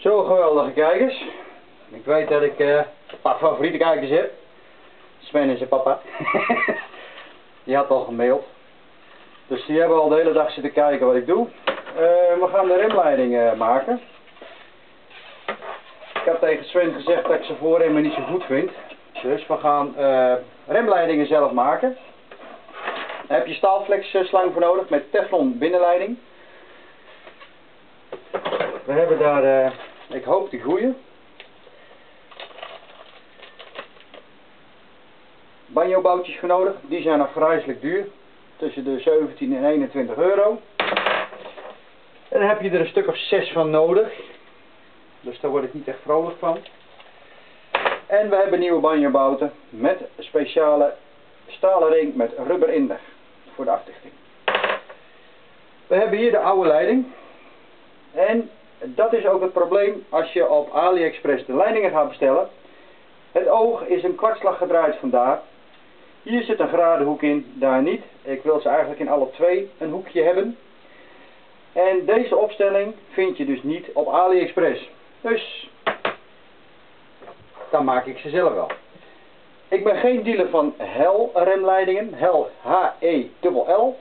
Zo geweldige kijkers. Ik weet dat ik eh, een paar favoriete kijkers heb. Sven en zijn papa. die had al gemaild. Dus die hebben al de hele dag zitten kijken wat ik doe. Eh, we gaan de remleiding uh, maken. Ik had tegen Sven gezegd dat ik ze voorremmen niet zo goed vind. Dus we gaan remleidingen zelf maken. Daar heb je staalflex slang voor nodig met teflon binnenleiding. We hebben daar, ik hoop de goede. Banjo boutjes voor nodig. Die zijn nog vreselijk duur. Tussen de 17 en 21 euro. En dan heb je er een stuk of 6 van nodig. Dus daar word ik niet echt vrolijk van. En we hebben nieuwe banjobouten met speciale stalen ring met rubber inleg voor de afdichting. We hebben hier de oude leiding. En dat is ook het probleem als je op AliExpress de leidingen gaat bestellen. Het oog is een kwartslag gedraaid vandaar. Hier zit een gradenhoek in, daar niet. Ik wil ze eigenlijk in alle twee een hoekje hebben. En deze opstelling vind je dus niet op AliExpress. Dus, dan maak ik ze zelf wel. Ik ben geen dealer van HEL remleidingen. HEL, H-E-L-L.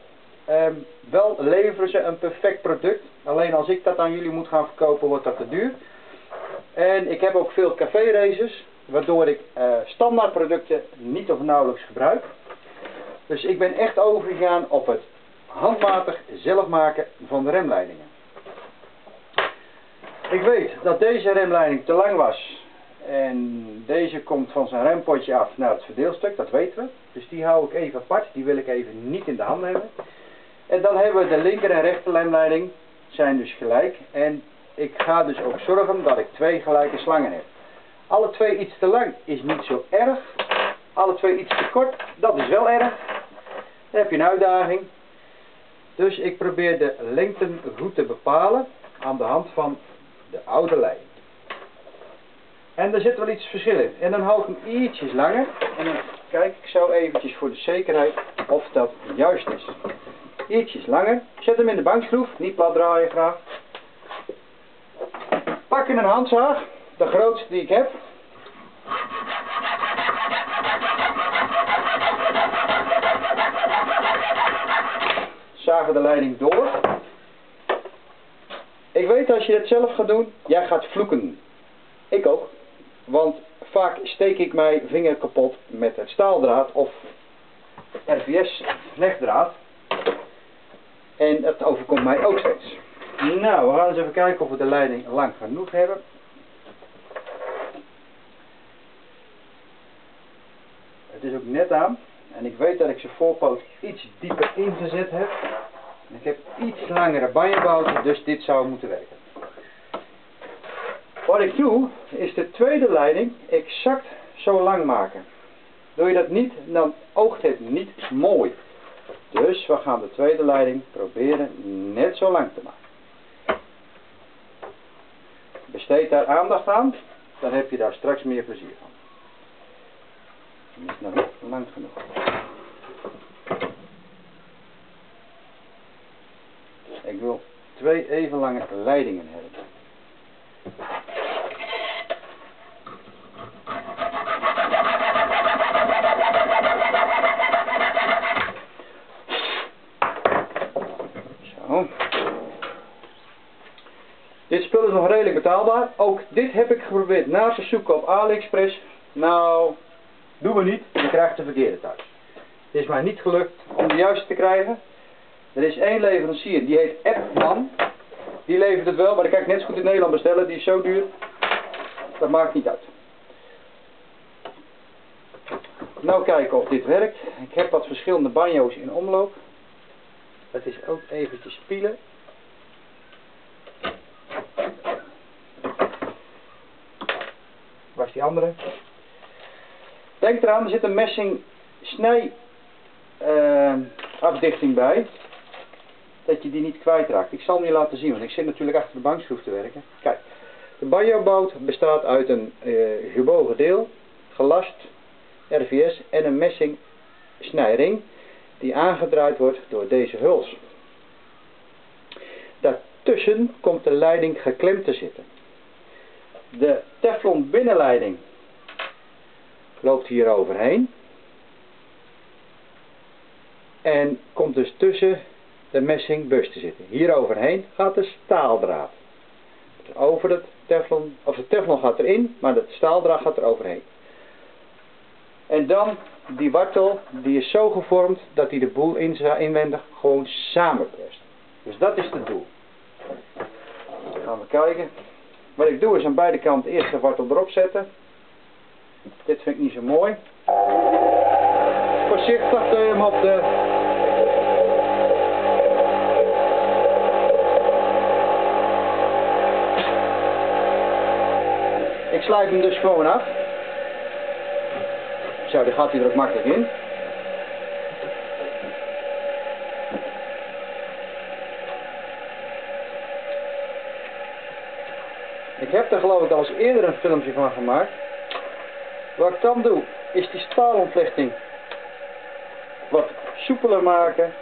Ehm, wel leveren ze een perfect product. Alleen als ik dat aan jullie moet gaan verkopen wordt dat te duur. En ik heb ook veel café races waardoor ik uh, standaard producten niet of nauwelijks gebruik. Dus ik ben echt overgegaan op het handmatig zelf maken van de remleidingen. Ik weet dat deze remleiding te lang was en deze komt van zijn rempotje af naar het verdeelstuk, dat weten we. Dus die hou ik even apart, die wil ik even niet in de hand hebben. En dan hebben we de linker en rechter remleiding, zijn dus gelijk. En ik ga dus ook zorgen dat ik twee gelijke slangen heb. Alle twee iets te lang is niet zo erg. Alle twee iets te kort, dat is wel erg. Dan heb je een uitdaging. Dus ik probeer de lengte goed te bepalen aan de hand van de oude lijn. En er zit wel iets verschil in. En dan hou ik hem ietsjes langer. En dan kijk ik zo eventjes voor de zekerheid of dat juist is. Ietsjes langer. Zet hem in de bankschroef. Niet plat draaien graag. Pak een handzaag de grootste die ik heb. Zagen de leiding door. Ik weet als je het zelf gaat doen, jij gaat vloeken. Ik ook. Want vaak steek ik mijn vinger kapot met het staaldraad of RVS vlechtdraad. Het overkomt mij ook steeds. Nou, we gaan eens even kijken of we de leiding lang genoeg hebben. Het is ook net aan. En ik weet dat ik zijn voorpoot iets dieper ingezet heb. Ik heb iets langere banjebouten, dus dit zou moeten werken. Wat ik doe, is de tweede leiding exact zo lang maken. Doe je dat niet, dan oogt het niet mooi. Dus we gaan de tweede leiding proberen net zo lang te maken. Besteed daar aandacht aan, dan heb je daar straks meer plezier van. Is nog niet lang genoeg. Ik wil twee even lange leidingen hebben. Dit spul is nog redelijk Ook dit heb ik geprobeerd na te zoeken op AliExpress. Nou, doen we niet, je krijgt de verkeerde thuis. Het is mij niet gelukt om de juiste te krijgen. Er is één leverancier, die heet Appman. Die levert het wel, maar die kan ik net zo goed in Nederland bestellen. Die is zo duur. Dat maakt niet uit. Nou kijken of dit werkt. Ik heb wat verschillende banjo's in omloop. Het is ook eventjes spielen. Die andere? Denk eraan, er zit een messing snij uh, afdichting bij. Dat je die niet kwijtraakt. Ik zal hem je laten zien, want ik zit natuurlijk achter de bankschroef te werken. Kijk, de banjobout bestaat uit een uh, gebogen deel, gelast, RVS en een messing snijring die aangedraaid wordt door deze huls. Daartussen komt de leiding geklemd te zitten. De teflon binnenleiding loopt hier overheen. En komt dus tussen de messingbus te zitten. Hier overheen gaat de staaldraad. Dus over het teflon, of de teflon gaat erin, maar de staaldraad gaat er overheen. En dan die wortel, die is zo gevormd dat hij de boel inwendig gewoon samenprest. Dus dat is het doel. Dan gaan we kijken. Wat ik doe is aan beide kanten eerst de wortel erop zetten. Dit vind ik niet zo mooi. Voorzichtig hem op de... Ik sluit hem dus gewoon af. Zo, die gaat hij er ook makkelijk in. Ik heb er geloof ik al eens eerder een filmpje van gemaakt. Wat ik dan doe, is die staalontlichting wat soepeler maken,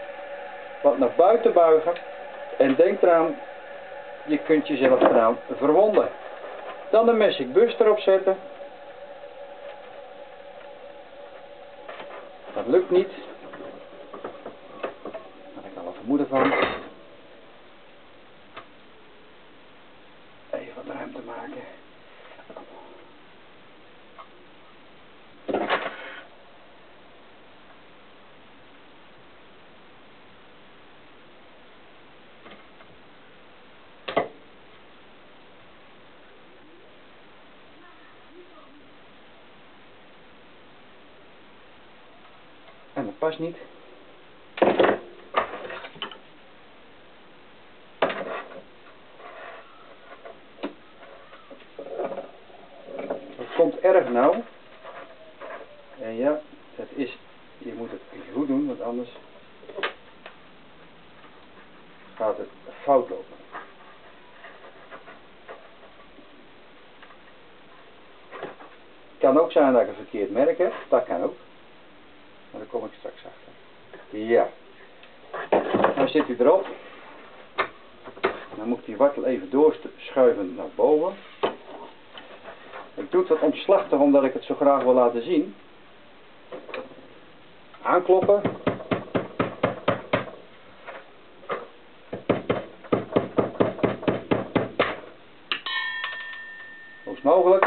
wat naar buiten buigen en denk eraan, je kunt jezelf eraan verwonden. Dan de Magic Bus erop zetten. Dat lukt niet. Daar heb ik al een vermoeden van. Even wat ruimte maken. Niet. Het komt erg nauw. En ja, het is, je moet het goed doen, want anders gaat het fout lopen. Kan ook zijn dat ik een verkeerd merk heb, dat kan ook. Kom ik straks. Ja. Dan zit hij erop. Dan moet ik die wortel even doorschuiven naar boven. Ik doe het wat omslachtig omdat ik het zo graag wil laten zien. Aankloppen. Hoogst mogelijk.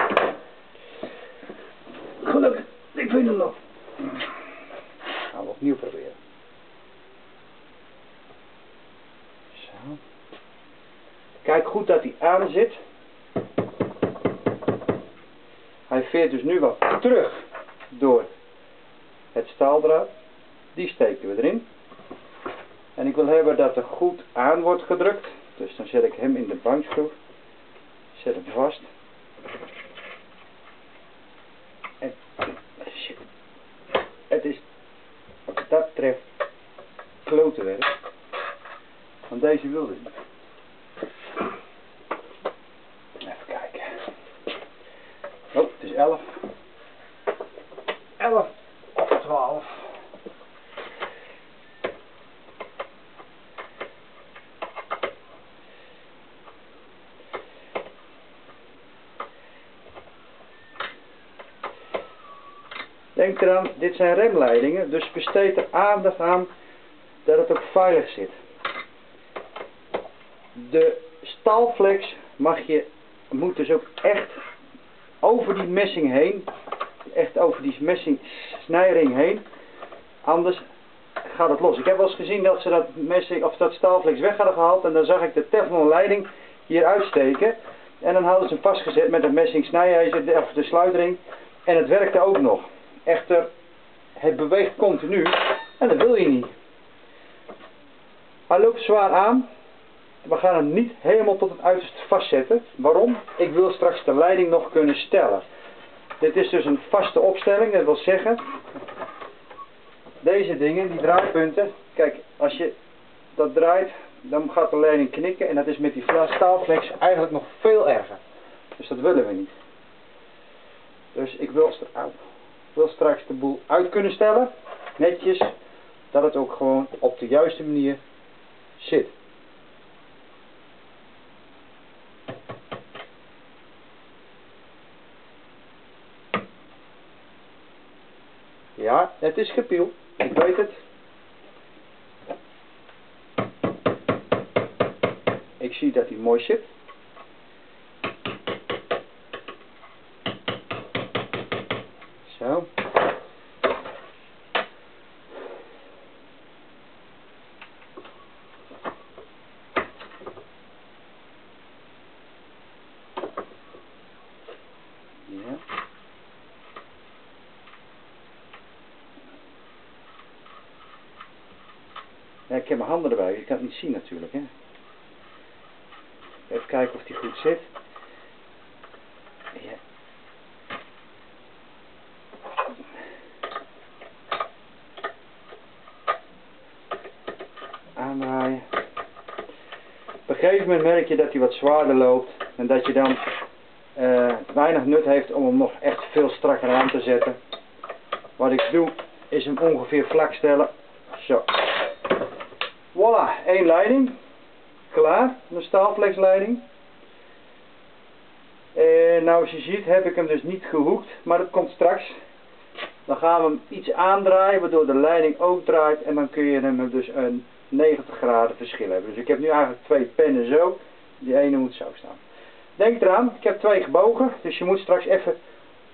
Gelukkig, ik vind hem nog. Gaan we opnieuw proberen. Zo. Kijk goed dat hij aan zit. Hij veert dus nu wat terug door het staaldraad. Die steken we erin. En ik wil hebben dat er goed aan wordt gedrukt. Dus dan zet ik hem in de bankschroef. Zet hem vast. En. Het is wat dat betreft klote werk. Want deze wilde niet. Even kijken. Oh, het is 11. 11 of 12. Denk eraan, dit zijn remleidingen, dus besteed er aandacht aan dat het ook veilig zit. De staalflex mag je, moet dus ook echt over die messing heen, echt over die messing snijring heen, anders gaat het los. Ik heb wel eens gezien dat ze dat messing of dat staalflex weg hadden gehaald en dan zag ik de teflon leiding hier uitsteken en dan hadden ze hem vastgezet met een messing snijijzer of de sluitring en het werkte ook nog. Echter, het beweegt continu en dat wil je niet. Hij loopt zwaar aan. We gaan hem niet helemaal tot het uiterste vastzetten. Waarom? Ik wil straks de leiding nog kunnen stellen. Dit is dus een vaste opstelling. Dat wil zeggen, deze dingen, die draaipunten. Kijk, als je dat draait, dan gaat de leiding knikken. En dat is met die staalflex eigenlijk nog veel erger. Dus dat willen we niet. Dus ik wil eruit wil straks de boel uit kunnen stellen. Netjes. Dat het ook gewoon op de juiste manier zit. Ja, het is gepiel. Ik weet het. Ik zie dat hij mooi zit. Ja. Ik heb mijn handen erbij, je kan het niet zien natuurlijk. Hè. Even kijken of die goed zit. Ja. Aandraaien. Op een gegeven moment merk je dat hij wat zwaarder loopt en dat je dan eh, weinig nut heeft om hem nog echt veel strakker aan te zetten. Wat ik doe is hem ongeveer vlak stellen. Zo. Voilà, één leiding. Klaar, een staalflexleiding. En nou als je ziet heb ik hem dus niet gehoekt, maar dat komt straks. Dan gaan we hem iets aandraaien, waardoor de leiding ook draait en dan kun je hem dus een 90 graden verschil hebben. Dus ik heb nu eigenlijk twee pennen zo, die ene moet zo staan. Denk eraan, ik heb twee gebogen, dus je moet straks even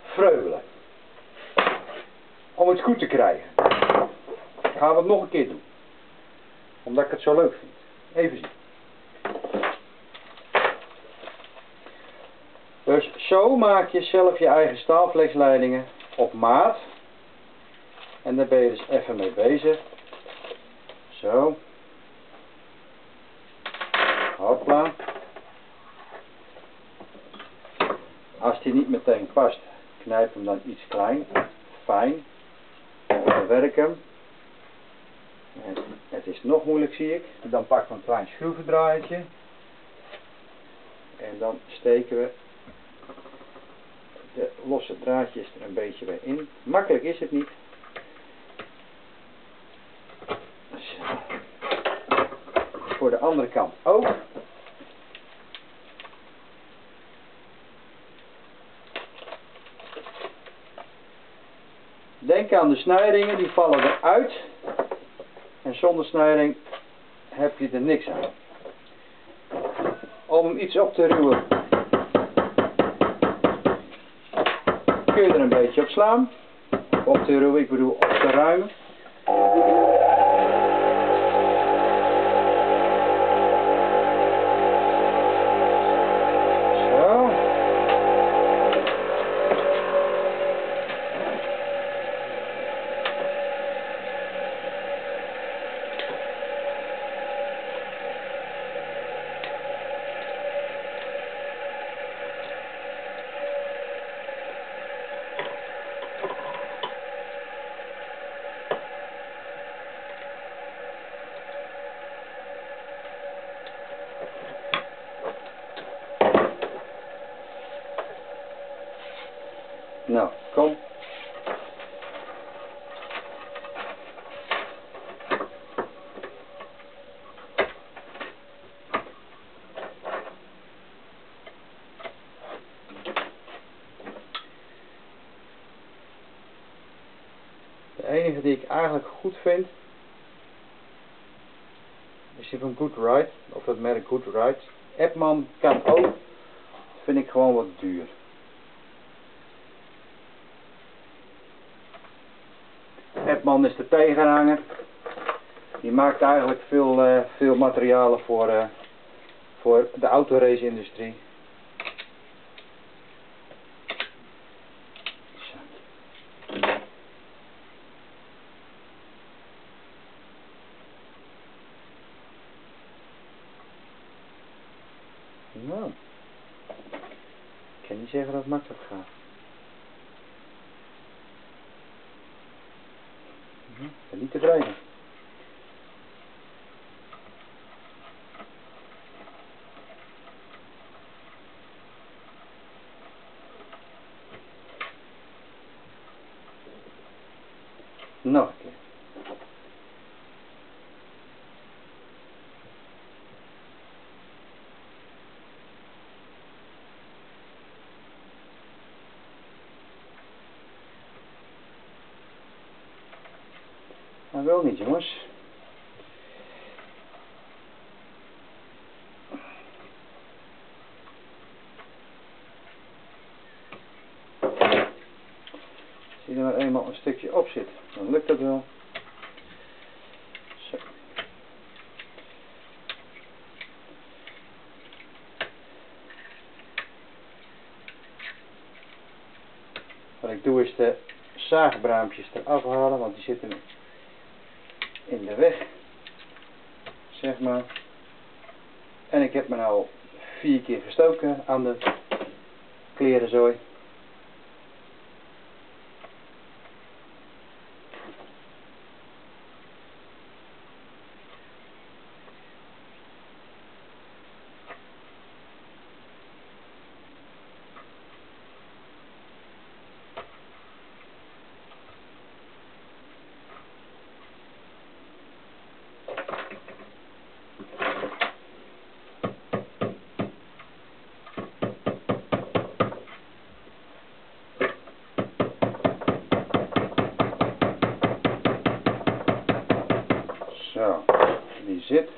vreugelen. Om het goed te krijgen. Gaan we het nog een keer doen. Omdat ik het zo leuk vind. Even zien. Dus zo maak je zelf je eigen staalflexleidingen op maat. En daar ben je dus even mee bezig. Zo. Hopla. Als die niet meteen past, knijp hem dan iets klein. Fijn. Verwerk hem. Het is nog moeilijk zie ik. Dan pak ik een klein schroevendraaitje. En dan steken we de losse draadjes er een beetje bij in. Makkelijk is het niet. Voor de andere kant ook. Denk aan de snijdingen, die vallen eruit. En zonder snijding heb je er niks aan. Om iets op te ruwen kun je er een beetje op slaan. Op te ruwen, ik bedoel op te ruimen. Nou, kom. De enige die ik eigenlijk goed vind is die van Good Ride, of het merk Good Ride. Appman kan ook, vind ik gewoon wat duur. Epman is de tegenhanger. Die maakt eigenlijk veel, eh, veel materialen voor, eh, voor de autorace-industrie. Nou, ik kan niet zeggen dat het makkelijk gaat. Ik ben niet tevreden. Nog een keer. wil niet jongens. Als er eenmaal een stukje op zit, dan lukt dat wel. Zo. Wat ik doe is de zaagbraampjes eraf halen, want die zitten in de weg. Zeg maar. En ik heb me nou vier keer gestoken aan de klerenzooi. Zit.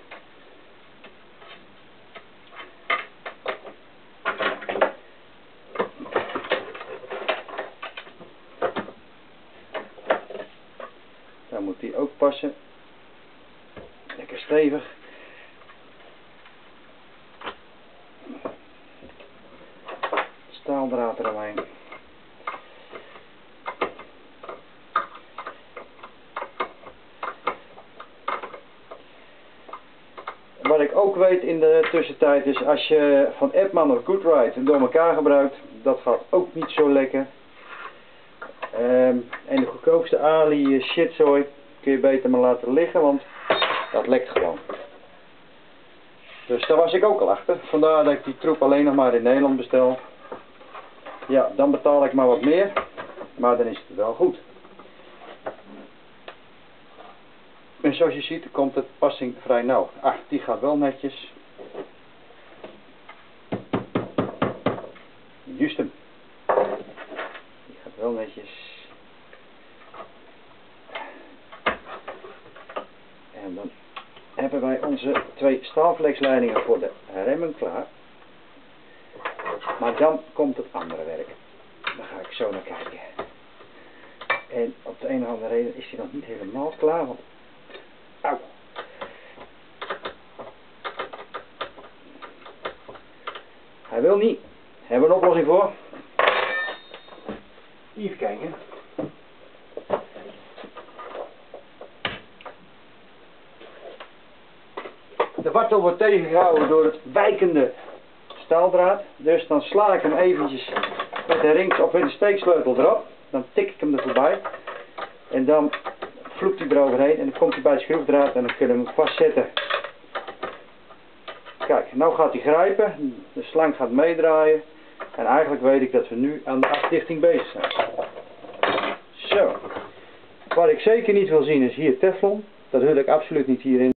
Wat ik ook weet in de tussentijd is als je van Edman of Goodride door elkaar gebruikt, dat gaat ook niet zo lekker. Ehm, en de goedkoopste Ali eh, shitzooi kun je beter maar laten liggen, want dat lekt gewoon. Dus daar was ik ook al achter. Vandaar dat ik die troep alleen nog maar in Nederland bestel. Ja, dan betaal ik maar wat meer, maar dan is het wel goed. En zoals je ziet komt de passing vrij nauw. Ah, die gaat wel netjes. Juist hem. Die gaat wel netjes. En dan hebben wij onze twee staalflexleidingen voor de remmen klaar. Maar dan komt het andere werk. Daar ga ik zo naar kijken. En op de een of andere reden is hij nog niet helemaal klaar. Want Auw. Hij wil niet. Hebben we een oplossing voor? Even kijken. De wartel wordt tegengehouden door het wijkende staaldraad. Dus dan sla ik hem eventjes met de rings of met de steeksleutel erop. Dan tik ik hem er voorbij. En dan vloekt hij eroverheen en dan komt hij bij de schroefdraad en dan kunnen we hem vastzetten. Kijk, nou gaat hij grijpen, de slang gaat meedraaien en eigenlijk weet ik dat we nu aan de afdichting bezig zijn. Zo, wat ik zeker niet wil zien is hier teflon, dat wil ik absoluut niet hierin.